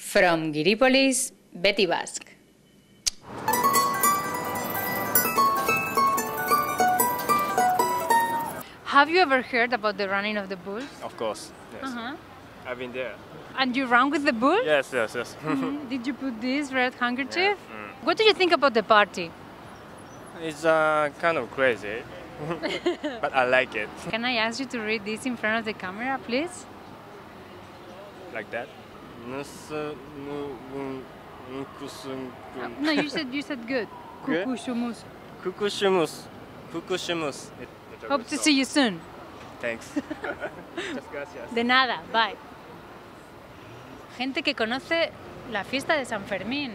From Giripolis, Bettie Basque. Have you ever heard about the running of the bulls? Of course. Yes. Uh-huh. I've been there. And you ran with the bull? Yes, yes, yes. Mhm. Did you put this red handkerchief? Mm. What do you think about the party? It's uh, kind of crazy, but I like it. Can I ask you to read this in front of the camera, please? Like that. Nukusun- kun- No, you said you said good. Kukushumus. It's a Hope to see you soon. Thanks. Muchas gracias. De nada, bye. Gente que conoce la fiesta de San Fermín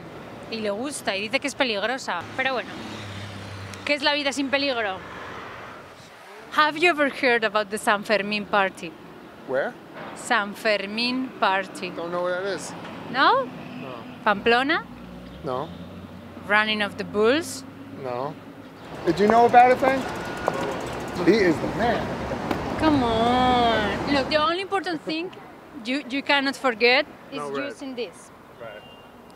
y le gusta y dice que es peligrosa. Pero bueno, ¿qué es la vida sin peligro? Have you ever heard about the San Fermín party? Where? San Fermín party. Don't know where that is. No? No. Pamplona? No. Running of the bulls? No. Did you know about it, then? He is the man. Come on. Look, the only important thing you, you cannot forget is No using this. Right.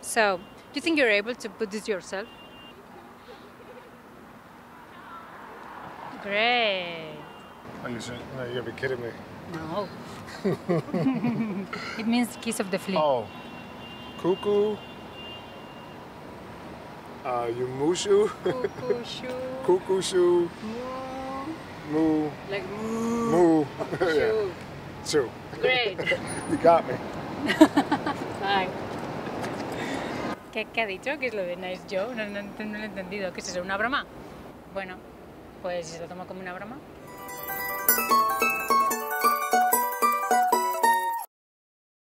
So, do you think you're able to put this yourself? Great. Sure? No, you gotta be kidding me. No. it means kiss of the flea. Oh. Cuckoo. Uh, Yumushu. Cuckoo shoe. Moo. Like Moo. yeah. Shoo. Great. You got me. Bye. ¿Qué, qué ha dicho? ¿Qué es lo de Nice Joe? No, no, no lo he entendido. ¿Qué es eso? ¿Una broma? Bueno, pues si se lo toma como una broma. Thank you.